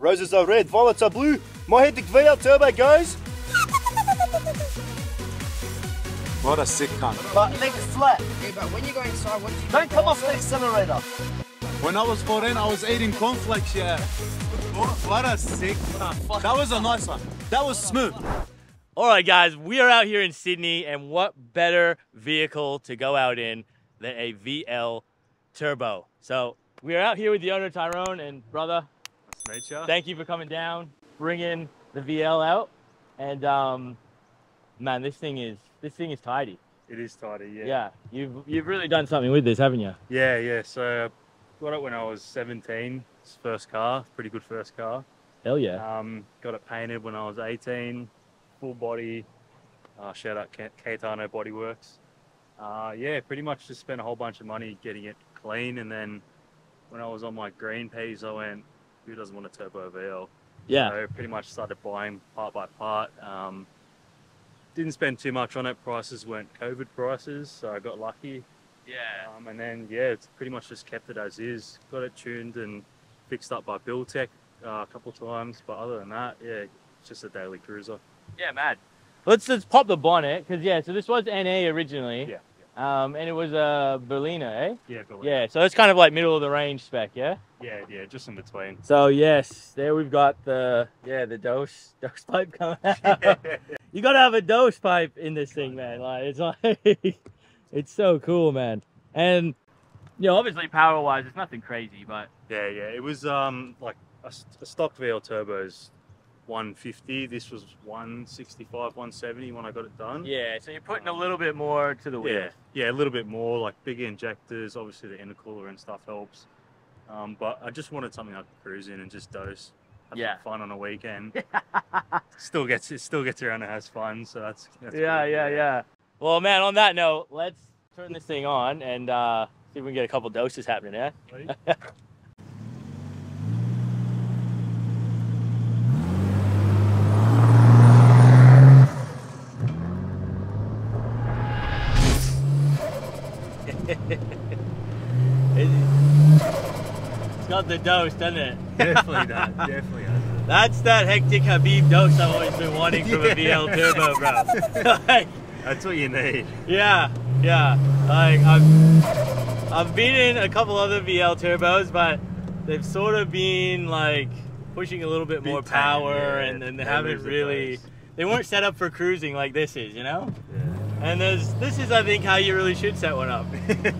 Roses are red, violets are blue. My hectic V8 turbo goes. What a sick cunt. But legs flat. Yeah, but when you go inside, what do you Don't come off the accelerator. When I was 14, I was eating cornflakes, yeah. What, what a sick cunt. That was a nice one. That was smooth. All right, guys, we are out here in Sydney, and what better vehicle to go out in than a VL Turbo? So we are out here with the owner Tyrone and brother. Meet ya. Thank you for coming down, bringing the VL out, and um, man, this thing is this thing is tidy. It is tidy, yeah. Yeah, you've you've really done something with this, haven't you? Yeah, yeah. So I got it when I was 17. First car, pretty good first car. Hell yeah. Um, got it painted when I was 18, full body. Uh, shout out Ca- Caetano Bodyworks. Uh, yeah, pretty much just spent a whole bunch of money getting it clean, and then when I was on my green piece, I went, "Who doesn't want a turbo VL?" Yeah. So pretty much started buying part by part. Um, didn't spend too much on it. Prices weren't COVID prices, so I got lucky. Yeah. Um, and then yeah, it's pretty much just kept it as is. Got it tuned and fixed up by Buildtech uh, a couple times, but other than that, yeah, it's just a daily cruiser. Yeah, mad. Let's just pop the bonnet, because yeah, so this was NA originally. Yeah, Um, and it was a Berlina, eh? yeah, Berlin. Yeah, so it's kind of like middle of the range spec, yeah? Yeah, yeah, just in between. So yes, there we've got the yeah the dose dose pipe coming out. you gotta have a dose pipe in this thing, man. Like it's like it's so cool, man. And you know, obviously power wise, it's nothing crazy, but Yeah, yeah, it was um like a stock VL turbo is 150. This was 165, 170 when I got it done. yeah. So you're putting a little bit more to the wheel. Yeah, yeah, a little bit more, like bigger injectors. Obviously, the intercooler and stuff helps. Um, but I just wanted something I could cruise in and just dose, have Yeah. fun on a weekend. still gets it, still gets around and has fun. So that's, that's yeah, yeah, yeah. Well, man, on that note, let's turn this thing on and uh, see if we can get a couple doses happening, yeah? Ready? The dose, doesn't it? definitely does, definitely has. That's that hectic Habib dose I've always been wanting from a VL Turbo, bro. like, That's what you need. yeah, yeah. Like I've I've been in a couple other VL turbos, but they've sort of been like pushing a little bit more Big power, yeah. and then they haven't really. dose. They weren't set up for cruising like this is, you know. Yeah. And there's this is I think how you really should set one up.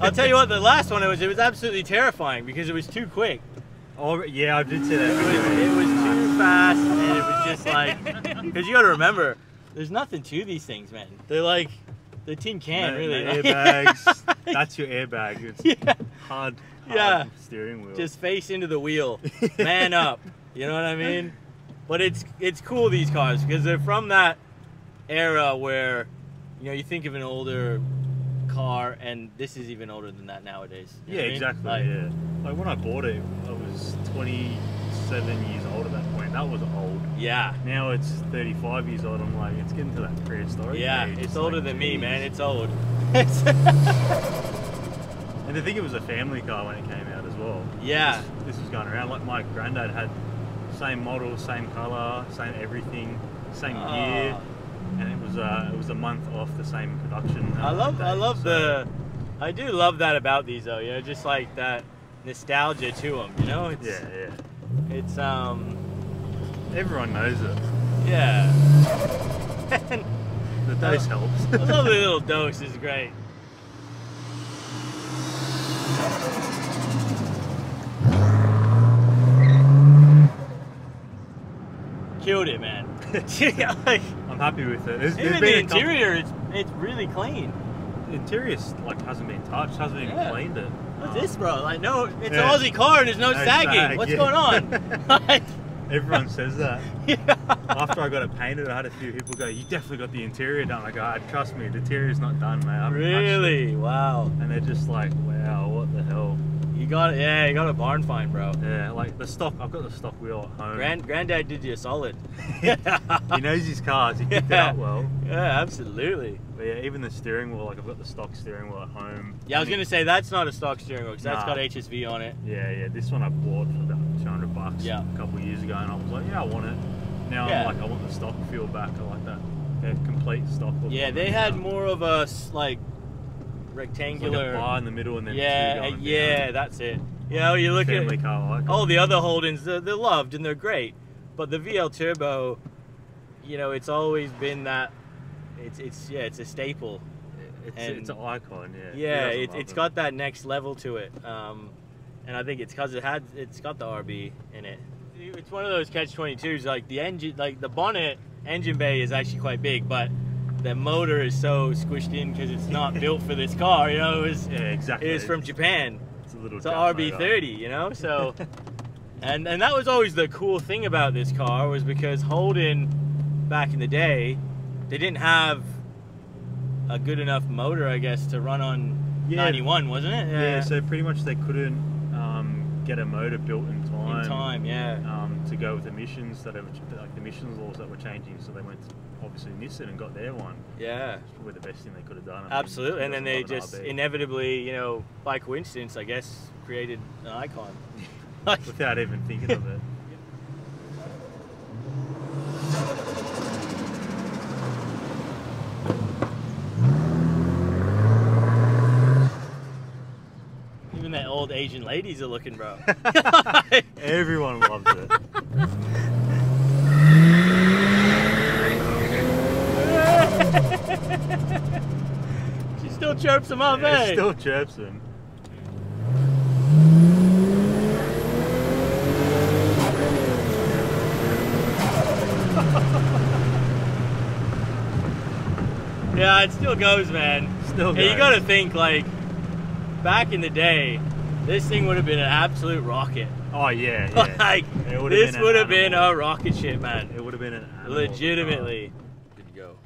I'll tell you what, the last one it was it was absolutely terrifying because it was too quick. Oh yeah, I did see It was, that. it was too fast, and it was just like, because you got to remember, there's nothing to these things, man. They're like the tin can, No- really. no airbags. That's your airbag. It's yeah, hard, hard Yeah. steering wheel. just face into the wheel, man up. You know what I mean? But it's it's cool these cars because they're from that era where, you know, you think of an older car, and this is even older than that nowadays. You know Yeah, what I mean? exactly. Like, yeah. Like when I bought it, I was 27 years old at that point. That was old. yeah. Now it's 35 years old. I'm like, it's getting to that prehistoric. Yeah, age. it's older like, than me, man. It's old. And I think it was a family car when it came out as well. Yeah. This, this was going around. Like my granddad had same model, same color, same everything, same year, Oh. And it was uh, it was a month off the same production. uh, I love I love so- the I do love that about these though, you know, just like that nostalgia to them, you know? It's Yeah, yeah. it's um Everyone knows it. yeah. And The dose helps. a lovely little dose is great. Killed it, man. yeah, like, happy with it. There's, even the been a couple- interior, it's it's really clean. The interior's like hasn't been touched, hasn't even Yeah. cleaned it. What's Um, this, bro? Like, no, it's Yeah. an Aussie car and there's no, No sagging. sag, What's yeah. going on? Like, Everyone says that. yeah. After I got it painted, I had a few people go, "You definitely got the interior done." I go, "Ah, "Trust me, the interior's not done, mate." I haven't touched it." Really? Wow. And they're just like, "Wow, what the hell?" You got it. Yeah, you got a barn find, bro. Yeah, like the stock. I've got the stock wheel at home. Grand granddad did you a solid. he knows his cars. He picked it Yeah. up well. Yeah, absolutely. But yeah, even the steering wheel, like I've got the stock steering wheel at home. Yeah, I was gonna say that's not a stock steering wheel because that's got HSV on it. Yeah, yeah. This one I bought for about 200 bucks Yeah. a couple years ago, and I was like, yeah, I want it. Now Yeah. I'm like, I want the stock feel back. I like that. Yeah, complete stock. Yeah, they had Yeah. more of a like Like rectangular. a bar in the middle, and then yeah, yeah, down. that's it. You know, you look family at car all the other Holdens, they're, they're loved and they're great, but the VL Turbo, you know, it's always been that. It's it's yeah, it's a staple. it's, and- it's an icon. Yeah. Yeah, it, them? got that next level to it, um, and I think it's because it had it's got the RB in it. It's one of those catch twenty twos. Like the engine, like the bonnet engine bay is actually quite big, but the motor is so squished in because it's not built for this car. You know, it was Yeah, exactly. it was from Japan. It's a little. It's RB30. You know, so. And, and that was always the cool thing about this car was because Holden back in the day they didn't have a good enough motor I guess to run on Yeah. 91 wasn't it Yeah. So pretty much they couldn't um, get a motor built in time. in time yeah Um, to go with emissions that are like the emissions laws that were changing, so they went to obviously Nissan and got their one. yeah It's probably the best thing they could have done. I mean, absolutely and then they just RB? inevitably you know by coincidence I guess created an icon without even thinking of it. even that old Asian ladies are looking bro Everyone loves it. she still chirps them up Yeah, eh still chirps them. Yeah, it still goes, man. Still Hey, you gotta think, like, back in the day, this thing would have been an absolute rocket. Oh yeah, yeah. like, It would've this would have been a rocket ship, man. It would have been an a. Legitimately. Good to go.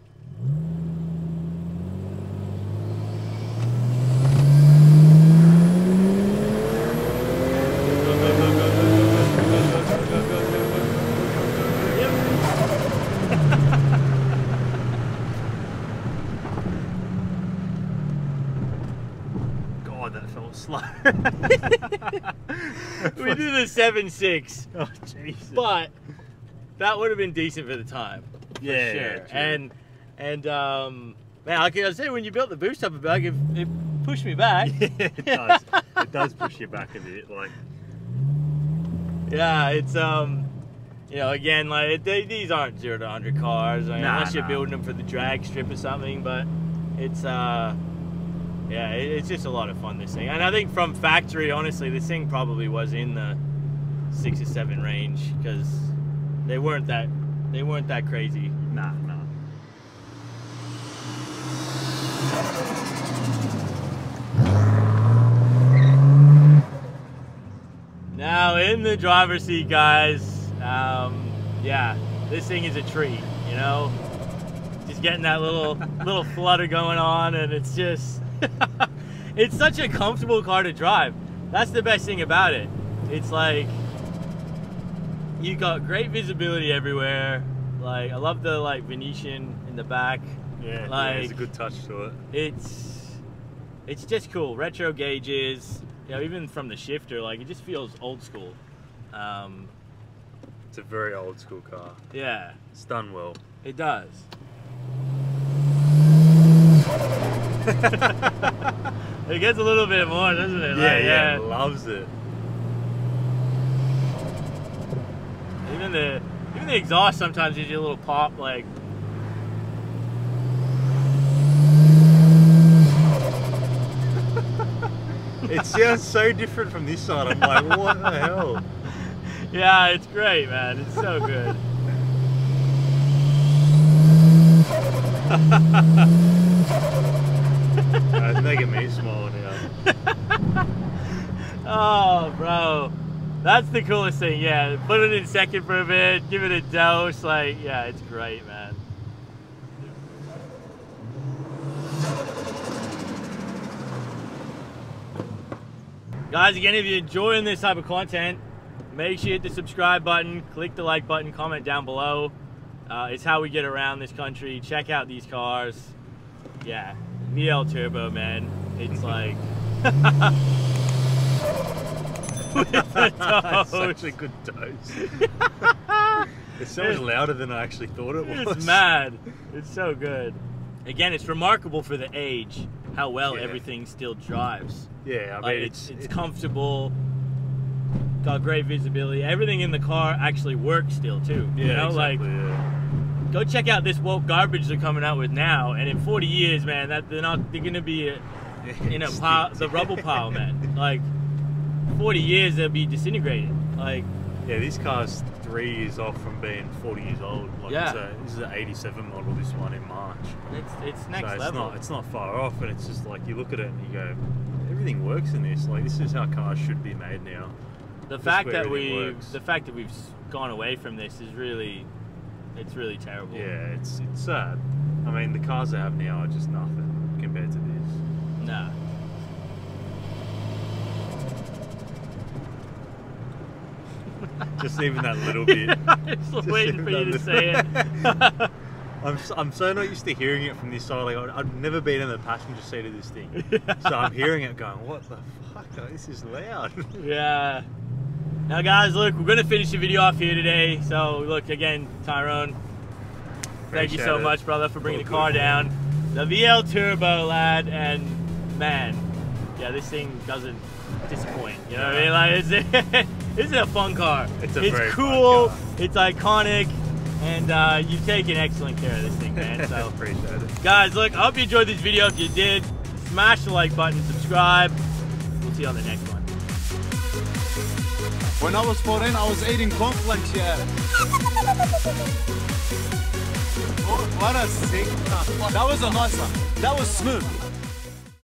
We did a 7.6, Oh Jesus. but that would have been decent for the time. for yeah, sure. yeah, and and um, man, like I say, when you built the boost up a bit, it, it pushed me back. it does. It does push you back a bit. Like Yeah, it's um, you know, again, like they, these aren't zero to hundred cars, I mean, Nah, unless you're building them for the drag strip or something. But it's uh, yeah, it, it's just a lot of fun. This thing, and I think from factory, honestly, this thing probably was in the six or seven range because they weren't that they weren't that crazy. nah, nah. Now in the driver's seat, guys. Um, yeah, this thing is a treat. You know, just getting that little little flutter going on, and it's just it's such a comfortable car to drive. That's the best thing about it. It's like you got great visibility everywhere. Like I love the like Venetian in the back. Yeah, yeah, Like- there's a good touch to it. It's it's just cool. Retro gauges. You know, even from the shifter, like it just feels old school. Um, It's a very old school car. yeah, It's done well. it does. it gets a little bit more, doesn't it? Yeah, Like, yeah, uh, loves it. Even the even the exhaust sometimes gives you a little pop, like It sounds so different from this side. I'm like, what the hell? yeah, it's great, man. It's so good. Uh, it's making me smile now. Oh, bro. That's the coolest thing, yeah. Put it in second for a bit, give it a dose, like, yeah, it's great, man. Guys, again, if you're enjoying this type of content, make sure you hit the subscribe button, click the like button, comment down below. Uh, it's how we get around this country. Check out these cars. yeah, VL Turbo, man. It's like. With the such a good dose. it's so much louder than I actually thought it was. It's mad. It's so good. Again, it's remarkable for the age how well Yeah. everything still drives. Yeah, I Like mean, it's it's comfortable, got great visibility. Everything in the car actually works still too. yeah, you know, exactly, like yeah. go check out this woke garbage they're coming out with now, and in 40 years, man, that they're not they're gonna be in a pile, the rubble pile, man. Like 40 years, they'll be disintegrated. Like Yeah, this car's three years off from being 40 years old. Like Yeah. it's a, this is an 87 model. This one in March. it's it's next so it's level. not it's not far off, and it's just like you look at it and you go, everything works in this. Like this is how cars should be made now. the fact that we works. the fact that we've gone away from this is really it's really terrible. Yeah, it's it's sad. I mean, the cars they have now are just nothing compared to this. Nah. Just even that little bit. Just waiting for you to say it. I'm so, I'm so not used to hearing it from this side. Like I've never been in the passenger seat of this thing, so I'm hearing it going, "What the fuck? Like, this is loud." yeah. Now, guys, look, we're gonna finish the video off here today. So, look again, Tyrone. Thank you so it. much, brother, for bringing All the good, car man. down. The VL Turbo, lad, and man, yeah, this thing doesn't disappoint. You know what I mean? Like, it's, this is a fun car. It's a very fun cool. car. It's iconic, and uh, you've taken excellent care of this thing, man. So. appreciate it. Guys, look, I hope you enjoyed this video. If you did, smash the like button, subscribe. We'll see you on the next one. When I was 14, I was eating cornflakes, yeah. Oh, what a sick. That was a nice one. That was smooth.